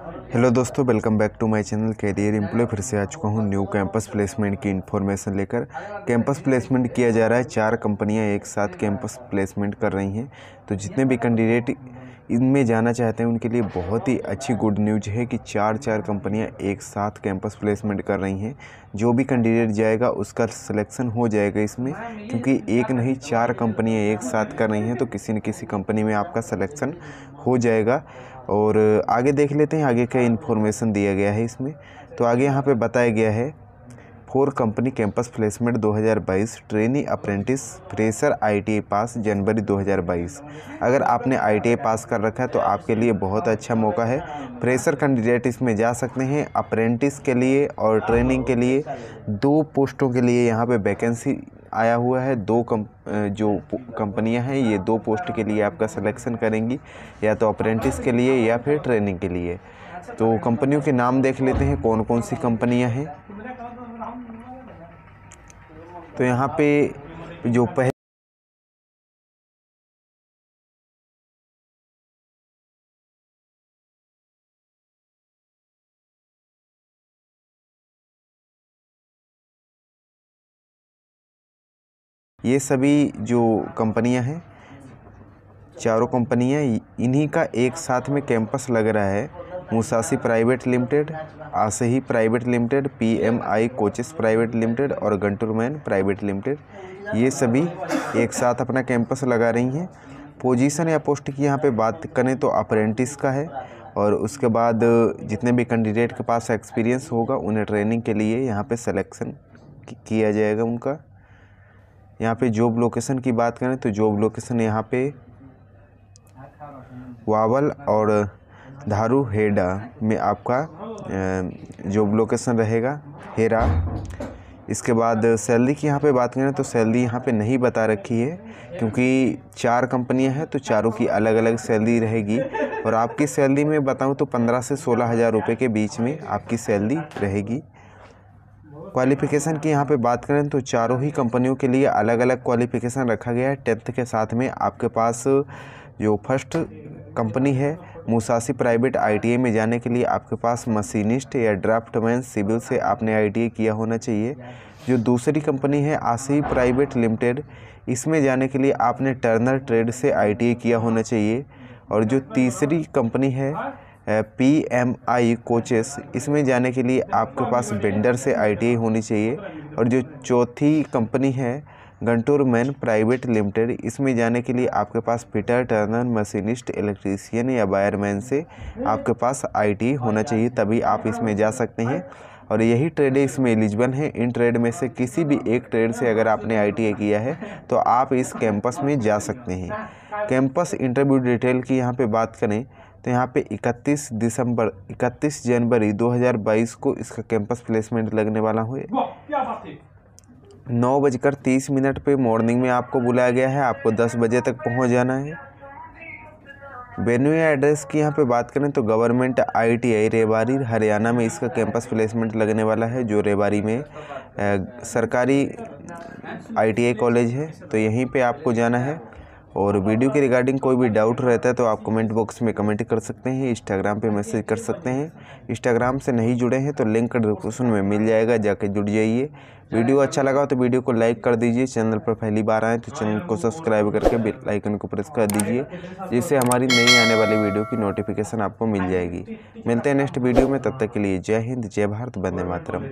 Hello दोस्तों welcome back to my channel career employ फिर से आ चुका हूँ न्यू कैंपस प्लेसमेंट की इन्फॉर्मेशन लेकर। कैंपस प्लेसमेंट किया जा रहा है, चार कंपनियाँ एक साथ कैंपस प्लेसमेंट कर रही हैं। तो जितने भी कैंडिडेट इनमें जाना चाहते हैं, उनके लिए बहुत ही अच्छी गुड न्यूज़ है कि चार चार कंपनियाँ एक साथ कैंपस प्लेसमेंट कर रही हैं। जो भी कैंडिडेट जाएगा, उसका सिलेक्शन हो जाएगा इसमें, क्योंकि एक नहीं, चार कंपनियाँ एक साथ कर रही हैं तो किसी न किसी कंपनी में आपका सिलेक्शन हो जाएगा। और आगे देख लेते हैं, आगे क्या इन्फॉर्मेशन दिया गया है इसमें। तो आगे यहाँ पर बताया गया है four company campus placement 2022 trainee apprentice fresher ITI pass जनवरी 2022 अगर आपने आईटीआई पास कर रखा है तो आपके लिए बहुत अच्छा मौका है। फ्रेशर कैंडिडेट इसमें जा सकते हैं अप्रेंटिस के लिए और ट्रेनिंग के लिए। दो पोस्टों के लिए यहाँ पे वैकेंसी आया हुआ है। दो कम जो कंपनियाँ हैं, ये दो पोस्ट के लिए आपका सिलेक्शन करेंगी। या तो अप्रेंटिस के लिए या फिर ट्रेनिंग के लिए। तो कंपनियों के नाम देख लेते हैं कौन कौन सी कंपनियाँ हैं। तो यहाँ पे जो पहले ये सभी जो कंपनियाँ हैं, चारों कंपनियाँ, इन्हीं का एक साथ में कैंपस लग रहा है। Musashi private limited, Asahi private limited, PMI coaches private limited और गंटूर मैन प्राइवेट लिमिटेड। ये सभी एक साथ अपना कैंपस लगा रही हैं। पोजीशन या पोस्ट की यहाँ पे बात करें तो अप्रेंटिस का है और उसके बाद जितने भी कैंडिडेट के पास एक्सपीरियंस होगा, उन्हें ट्रेनिंग के लिए यहाँ पे सिलेक्शन किया जाएगा उनका। यहाँ पे जॉब लोकेशन की बात करें तो जॉब लोकेशन यहाँ पे वावल और धारू हेडा में आपका जॉब लोकेशन रहेगा, हेरा। इसके बाद सैलरी की यहाँ पे बात करें तो सैलरी यहाँ पे नहीं बता रखी है, क्योंकि चार कंपनियाँ हैं तो चारों की अलग अलग सैलरी रहेगी। और आपकी सैलरी में बताऊँ तो पंद्रह से सोलह हज़ार रुपये के बीच में आपकी सैलरी रहेगी। क्वालिफ़िकेशन की यहाँ पे बात करें तो चारों ही कंपनियों के लिए अलग अलग क्वालिफ़िकेशन रखा गया है। टेंथ के साथ में आपके पास जो फ़र्स्ट कंपनी है मुसासी प्राइवेट आईटीआई में जाने के लिए आपके पास मशीनिस्ट या ड्राफ्टमैन सिविल से आपने आईटीआई किया होना चाहिए, जो दूसरी कंपनी है आशी प्राइवेट लिमिटेड। इसमें जाने के लिए आपने टर्नर ट्रेड से आईटीआई किया होना चाहिए। और जो तीसरी कंपनी है पी एम आई कोचेस, इसमें जाने के लिए आपके पास वेंडर से आईटीआई होनी चाहिए। और जो चौथी कंपनी है गंटूर मैन प्राइवेट लिमिटेड। इसमें जाने के लिए आपके पास फिटर टर्नर, मशीनिस्ट, इलेक्ट्रीशियन या वायरमैन से आपके पास आईटी होना चाहिए, तभी आप इसमें जा सकते हैं। और यही ट्रेड इसमें एलिजिबल हैं। इन ट्रेड में से किसी भी एक ट्रेड से अगर आपने आई किया है तो आप इस कैंपस में जा सकते हैं। कैंपस इंटरव्यू डिटेल की यहाँ पे बात करें तो यहाँ पे 31 दिसंबर 31 जनवरी 2022 को इसका कैंपस प्लेसमेंट लगने वाला हुए नौ बजकर तीस मिनट पे मॉर्निंग में आपको बुलाया गया है। आपको दस बजे तक पहुँच जाना है। वेन्यू एड्रेस की यहाँ पे बात करें तो गवर्नमेंट आईटीआई रेवारी हरियाणा में इसका कैंपस प्लेसमेंट लगने वाला है, जो रेबारी में सरकारी आईटीआई कॉलेज है। तो यहीं पे आपको जाना है। और वीडियो के रिगार्डिंग कोई भी डाउट रहता है तो आप कमेंट बॉक्स में कमेंट कर सकते हैं इंस्टाग्राम पे मैसेज कर सकते हैं। इंस्टाग्राम से नहीं जुड़े हैं तो लिंक डिस्क्रिप्शन में मिल जाएगा, जाके जुड़ जाइए। वीडियो अच्छा लगा तो वीडियो को लाइक कर दीजिए। चैनल पर पहली बार आए तो चैनल को सब्सक्राइब करके बेल को प्रेस कर दीजिए, जिससे हमारी नई आने वाली वीडियो की नोटिफिकेशन आपको मिल जाएगी। मिलते हैं नेक्स्ट वीडियो में, तब तक के लिए जय हिंद, जय भारत, वंदे मातरम।